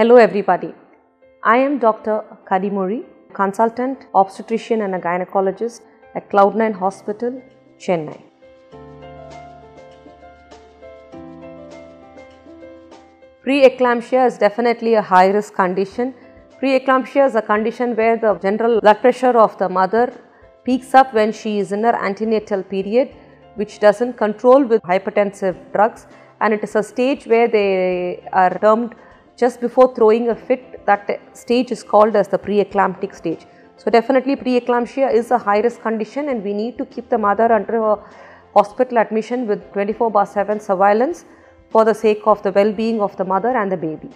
Hello, everybody. I am Dr. Kanimozhi, consultant obstetrician and a gynecologist at Cloudnine Hospital, Chennai. Preeclampsia is definitely a high risk condition. Preeclampsia is a condition where the general blood pressure of the mother peaks up when she is in her antenatal period, which doesn't control with hypertensive drugs, and it is a stage where they are termed just before throwing a fit. That stage is called as the preeclamptic stage. So, definitely preeclampsia is a high risk condition, and we need to keep the mother under a hospital admission with 24 bar 7 surveillance for the sake of the well being of the mother and the baby.